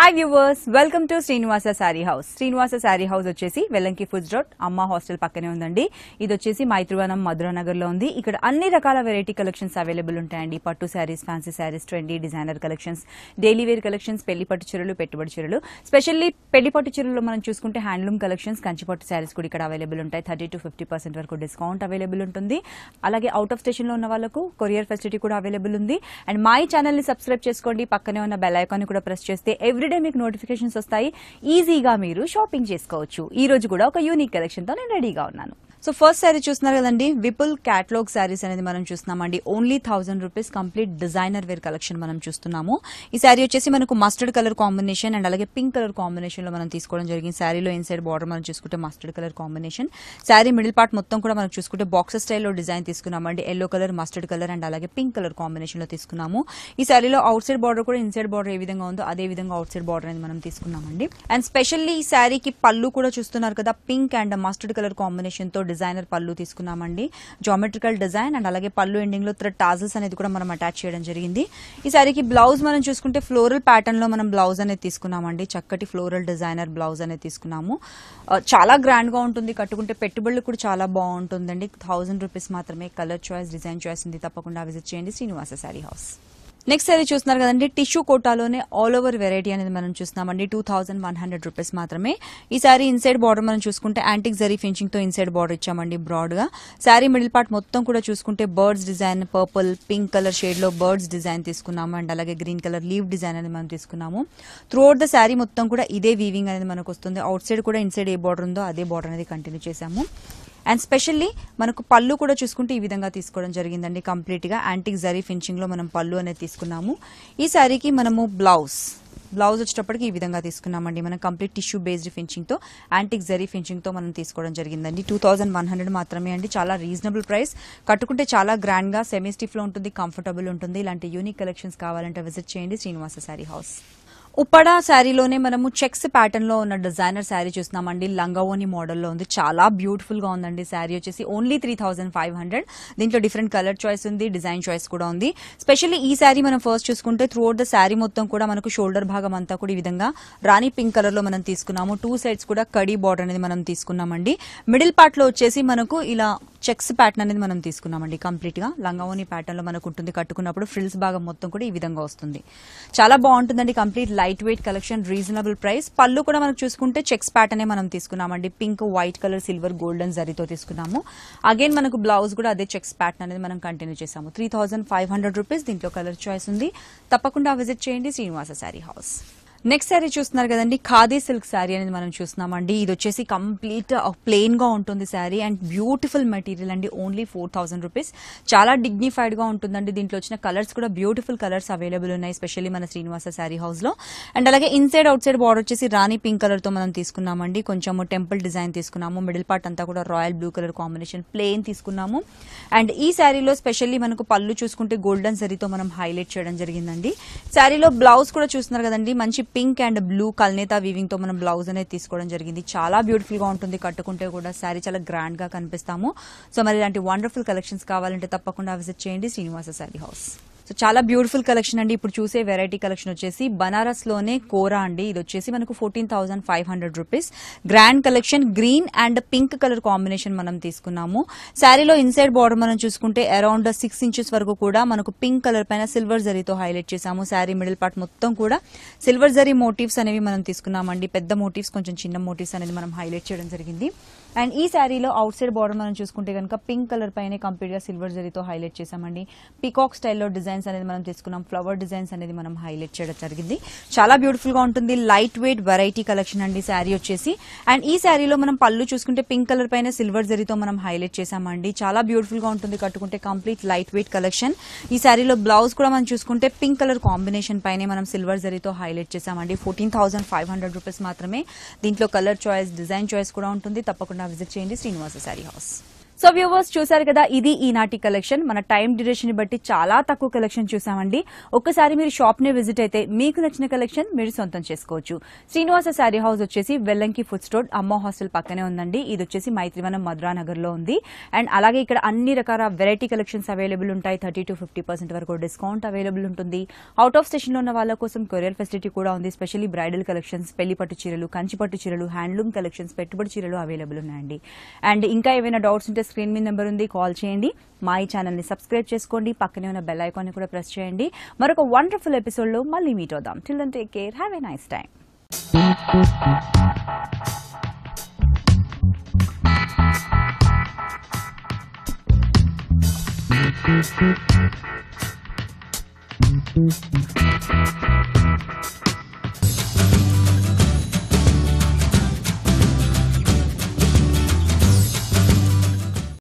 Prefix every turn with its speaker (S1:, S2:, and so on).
S1: Hi viewers welcome to Srinivasa sari house Srinivasa sari house వచ్చేసి Vellanki foods road అమ్మ hostel పక్కనే ఉందండి. ఇది వచ్చేసి మైత్రివనం మధురానగర్లో ఉంది. ఇక్కడ అన్ని రకాల వెరైటీ కలెక్షన్స్ అవైలబుల్ ఉంటాయండి. పట్టు saris fancy saris trendy designer collections daily wear collections పెళ్ళి పట్టు చీరలు పెట్టుబడి చీరలు. స్పెషల్లీ పెళ్ళి పట్టు చీరలు మనం చూసుకుంటే హ్యాండ్లూమ్ కలెక్షన్స్ కంచిపట్టు శారీస్ కూడా ఇక్కడ అవైలబుల్ ఉంటాయి. థర్టీ టు ఫిఫ్టీ పర్సెంట్ వరకు డిస్కౌంట్ అవైలబుల్ ఉంటుంది. అలాగే అవుట్ ఆఫ్ స్టేషన్లో ఉన్న వాళ్ళకు కొరియర్ ఫెసిలిటీ కూడా అవైలబుల్ ఉంది. అండ్ మై ఛానల్ని సబ్స్క్రైబ్ చేసుకోండి. పక్కనే ఉన్న బెల్ ఐకాన్ కూడా ప్రెస్ చేస్తే ఎవ్రీ ఎవ్రీడే మీకు నోటిఫికేషన్స్ వస్తాయి. ఈజీగా మీరు షాపింగ్ చేసుకోవచ్చు. ఈ రోజు కూడా ఒక యూనిక్ కలెక్షన్తో నేను రెడీగా ఉన్నాను. సో ఫస్ట్ శారీ చూస్తున్నారు కదండి విపుల్ క్యాటలాగ్ శారీస్ అనేది మనం చూస్తున్నామండి. Only thousand rupees complete designer wear collection మనం చూస్తున్నాము. ఈ శారీ వచ్చేసి మనకు మస్టర్డ్ కలర్ కాంబినేషన్ అండ్ అలాగే పింక్ కలర్ కాంబినేషన్లో మనం తీసుకోవడం జరిగింది. శారీలో ఇన్సైడ్ బార్డర్ మనం చూసుకుంటే mustard colour combination sari middle part మొత్తం కూడా మనం చూసుకుంటే బాక్సెస్ స్టైల్లో డిజైన్ తీసుకున్నామండి. Yellow colour mustard colour and అలాగే పింక్ కలర్ కాంబినేషన్లో తీసుకున్నాము. ఈ శారీలో అవుట్ సైడ్ బార్డర్ కూడా ఇన్సైడ్ బార్డర్ ఏ విధంగా ఉందో అదే విధంగా అవుట్ సైడ్ బార్డర్ అనేది మనం తీసుకున్నామండి. అండ్ స్పెషల్లీ ఈ శారీకి పళ్ళు కూడా చూస్తున్నారు కదా పింక్ అండ్ మస్టర్డ్ కలర్ కాంబినేషన్తో డిజైనర్ పళ్ళు తీసుకున్నామండి. జామెట్రికల్ డిజైన్ అండ్ అలాగే పళ్ళు ఎండింగ్లో త్రెడ్ టాజల్స్ అనేది కూడా మనం అటాచ్ చేయడం జరిగింది. ఈ సారీకి బ్లౌజ్ మనం చూసుకుంటే ఫ్లోరల్ ప్యాటర్న్లో మనం బ్లౌజ్ అనేది తీసుకున్నామండి. చక్కటి ఫ్లోరల్ డిజైనర్ బ్లౌజ్ అనేది తీసుకున్నాము. చాలా గ్రాండ్గా ఉంటుంది. కట్టుకుంటే పెట్టుబడులు కూడా చాలా బాగుంటుందండి. థౌసండ్ రూపీస్ మాత్రమే కలర్ చాయిస్ డిజైన్ చాయిస్ ఉంది. తప్పకుండా విజిట్ చేయండి. శ్రీనివాస శారీ హౌస్. నెక్స్ట్ అయితే చూస్తున్నారు కదండి టిష్యూ కోటాలోనే ఆల్ ఓవర్ వెరైటీ అనేది మనం చూస్తున్నామండి. Two thousand one hundred rupees మాత్రమే. ఈ సారీ ఇన్సైడ్ బార్డర్ మనం చూసుకుంటే యాంటిక్ జరీ ఫినిషింగ్తో ఇన్సైడ్ బార్డర్ ఇచ్చామండి బ్రాడ్గా. సారీ మిడిల్ పార్ట్ మొత్తం కూడా చూసుకుంటే birds design purple pink colour షేడ్లో బర్డ్స్ డిజైన్ తీసుకున్నాము అండ్ అలాగే గ్రీన్ కలర్ లీవ్ డిజైన్ అనేది మనం తీసుకున్నాము. త్రూ అవుట్ ద శారీ మొత్తం కూడా ఇదే వీవింగ్ అనేది మనకు వస్తుంది. అవుట్ సైడ్ కూడా ఇన్సైడ్ ఏ బార్డర్ ఉందో అదే బార్డర్ అనేది కంటిన్యూ చేశాము. అండ్ స్పెషల్లీ మనకు పళ్ళు కూడా చూసుకుంటే ఈ విధంగా తీసుకోవడం జరిగిందండి కంప్లీట్గా యాంటిక్ జరీ ఫినిషింగ్లో మనం పళ్ళు అనేది తీసుకున్నాము. ఈ శారీకి మనము బ్లౌజ్ బ్లౌజ్ వచ్చేటప్పటికి ఈ విధంగా తీసుకున్నామండి. మనం కంప్లీట్ టిష్యూ బేస్డ్ ఫినిషింగ్తో యాంటిక్ జరీ ఫినిషింగ్తో మనం తీసుకోవడం జరిగిందండి. టూ థౌసండ్ వన్ హండ్రెడ్ మాత్రమే అండి. చాలా రీజనబుల్ ప్రైస్ కట్టుకుంటే చాలా గ్రాండ్గా సెమీ స్టిఫ్లో ఉంటుంది కంఫర్టబుల్ ఉంటుంది. ఇలాంటి యూనిక్ కలెక్షన్స్ కావాలంటే విజిట్ చేయండి శ్రీనివాస శారీ హౌస్ ఉప్పడా శారీలోనే మనము చెక్స్ ప్యాటర్న్లో ఉన్న డిజైనర్ శారీ చూస్తున్నామండి. లంగవోని మోడల్లో ఉంది. చాలా బ్యూటిఫుల్గా ఉందండి శారీ వచ్చేసి. Only three thousand five hundred దీంట్లో డిఫరెంట్ కలర్ చాయిస్ ఉంది డిజైన్ చాయిస్ కూడా ఉంది. స్పెషల్లీ ఈ శారీ మనం ఫస్ట్ చూసుకుంటే త్రూ అవుట్ ద శారీ మొత్తం కూడా మనకు షోల్డర్ భాగం అంతా కూడా ఈ విధంగా రాణి పింక్ కలర్లో మనం తీసుకున్నాము. టూ సైడ్స్ కూడా కడీ బార్డర్ అనేది మనం తీసుకున్నామండి. మిడిల్ పార్ట్లో వచ్చేసి మనకు ఇలా చెక్స్ ప్యాటర్న్ అనేది మనం తీసుకున్నామండి కంప్లీట్గా లంగావోని ప్యాటర్న్లో మనకు ఉంటుంది. కట్టుకున్నప్పుడు ఫ్రిల్స్ భాగం మొత్తం కూడా ఈ విధంగా వస్తుంది. చాలా బాగుంటుందండి complete light weight collection reasonable price పళ్ళు కూడా మనకు చూసుకుంటే చెక్స్ ప్యాటర్నే మనం తీసుకున్నామండి. Pink white colour silver golden జరీతో తీసుకున్నాము. అగైన్ మనకు బ్లౌజ్ కూడా అదే చెక్స్ ప్యాటర్న్ అనేది మనం కంటిన్యూ చేసాము three thousand five hundred rupees దీంట్లో కలర్ చాయిస్ ఉంది. తప్పకుండా విజిట్ చేయండి శ్రీనివాస శారీ హౌస్ నెక్స్ట్ శారీ చూస్తున్నారు కదండి ఖాదీ సిల్క్ శారీ అనేది మనం చూస్తున్నామండి. ఇది వచ్చేసి కంప్లీట్ ప్లెయిన్ uh, గా ఉంటుంది శారీ అండ్ బ్యూటిఫుల్ మెటీరియల్ అండి. ఓన్లీ ఫోర్ థౌసండ్ రూపీస్ చాలా డిగ్నిఫైడ్గా ఉంటుందండి. దీంట్లో వచ్చిన కలర్స్ కూడా బ్యూటిఫుల్ కలర్స్ అవైలబుల్ ఉన్నాయి స్పెషల్లీ మన శ్రీనివాస శారీ హౌస్లో. అండ్ అలాగే ఇన్సైడ్ అవుట్ సైడ్ బార్డర్ వచ్చేసి రాణి పింక్ కలర్తో మనం తీసుకున్నామండి. కొంచెం టెంపుల్ డిజైన్ తీసుకున్నాము. మిడిల్ పార్ట్ అంతా కూడా royal blue colour combination plain తీసుకున్నాము. అండ్ ఈ శారీలో స్పెషల్లీ మనకు పళ్ళు చూసుకుంటే గోల్డెన్ జరీతో మనం హైలైట్ చేయడం జరిగిందండి. శారీలో బ్లౌజ్ కూడా చూస్తున్నారు కదండి. మంచి పింక్ అండ్ బ్లూ కల్నేతా వీవింగ్తో మనం బ్లౌజ్ అనేది తీసుకోవడం జరిగింది. చాలా బ్యూటిఫుల్గా ఉంటుంది. కట్టుకుంటే కూడా శారీ చాలా గ్రాండ్గా కనిపిస్తాము. సో మరి ఇలాంటి వండర్ఫుల్ కలెక్షన్స్ కావాలంటే తప్పకుండా విజిట్ చేయండి శ్రీనివాస శారీ హౌస్ సో చాలా బ్యూటిఫుల్ కలెక్షన్ అండి. ఇప్పుడు చూసే వెరైటీ కలెక్షన్ వచ్చేసి బనారస్లోనే కోరా అండి. ఇది వచ్చేసి మనకు fourteen thousand five hundred rupees grand collection green and pink colour combination మనం తీసుకున్నాము. శారీలో ఇన్సైడ్ బార్డర్ మనం చూసుకుంటే అరౌండ్ సిక్స్ ఇంచెస్ వరకు కూడా మనకు పింక్ కలర్ పైన సిల్వర్ జరీతో హైలైట్ చేసాము శారీ మిడిల్ పార్ట్ మొత్తం కూడా సిల్వర్ జరీ మోటివ్స్ అనేవి మనం తీసుకున్నామండి. పెద్ద మోటివ్స్ కొంచెం చిన్న మోటివ్స్ అనేది మనం హైలైట్ చేయడం జరిగింది. అండ్ ఈ శారీలో అవుట్ సైడ్ బార్డర్ మనం చూసుకుంటే కనుక పింక్ కలర్ పైన కంప్లీట్గా సిల్వర్ జరీతో హైలైట్ చేసామండి పికాక్ స్టైల్లో డిజైన్స్ అనేది మనం తీసుకున్నాం. ఫ్లవర్ డిజైన్స్ అనేది మనం హైలైట్ చేయడం జరిగింది. చాలా బ్యూటిఫుల్గా ఉంటుంది. లైట్ వెయిట్ వెరైటీ కలెక్షన్ అండి శారీ వచ్చేసి. అండ్ ఈ శారీలో మనం పళ్ళు చూసుకుంటే పింక్ కలర్ పైన సిల్వర్ జరీతో మనం హైలైట్ చేసామండి చాలా బ్యూటిఫుల్గా ఉంటుంది కట్టుకుంటే కంప్లీట్ లైట్ వెయిట్ కలెక్షన్ ఈ శారీలో బ్లౌజ్ కూడా మనం చూసుకుంటే పింక్ కలర్ కాంబినేషన్ పైనే మనం సిల్వర్ జరీతో హైలైట్ చేసామండి fourteen thousand five hundred rupees మాత్రమే. దీంట్లో కలర్ చాయిస్ డిజైన్ చాయిస్ కూడా ఉంటుంది. తప్పకుండా విజిట్ చేయండి Srinivasa sari house so viewers చూసారు కదా ఇది ఈనాటి కలెక్షన్ మన టైం డ్యూరేషన్ బట్టి చాలా తక్కువ కలెక్షన్ చూసామండి. ఒక్కసారి మీరు షాప్ని విజిట్ అయితే మీకు నచ్చిన కలెక్షన్ మీరు సొంతం చేసుకోవచ్చు. శ్రీనివాస శారీ హౌస్ వచ్చేసి వెల్లంకి ఫుడ్ స్టోర్ అమ్మ హాస్టల్ పక్కనే ఉందండి. ఇది వచ్చేసి మైత్రివనం మధురా నగర్లో ఉంది. అండ్ అలాగే ఇక్కడ అన్ని రకాల వెరైటీ కలెక్షన్స్ అవైలబుల్ ఉంటాయి. థర్టీ టు ఫిఫ్టీ పర్సెంట్ వరకు డిస్కౌంట్ అవైలబుల్ ఉంటుంది. అవుట్ ఆఫ్ స్టేషన్లో ఉన్న వాళ్ళ కోసం కొరియర్ ఫెసిలిటీ కూడా ఉంది. స్పెషల్లీ బ్రైడల్ కలెక్షన్స్ పెళ్ళి పట్టు చీరలు కంచి పట్టు చీరలు హ్యాండ్లూమ్ కలెక్షన్స్ పెట్టుబడి చీరలు అవైలబుల్ ఉన్నాయండి. అండ్ ఇంకా ఏమైనా డౌట్స్ ఉంటే స్క్రీన్ మీద నెంబర్ ఉంది కాల్ చేయండి. మా ఈ ఛానల్ని సబ్స్క్రైబ్ చేసుకోండి. పక్కనే ఉన్న బెల్ ఐకాన్ని కూడా ప్రెస్ చేయండి. మరొక వండర్ఫుల్ ఎపిసోడ్లో మళ్ళీ మీట్ అవుదాం. Till then take care have a nice time
S2: Thank you.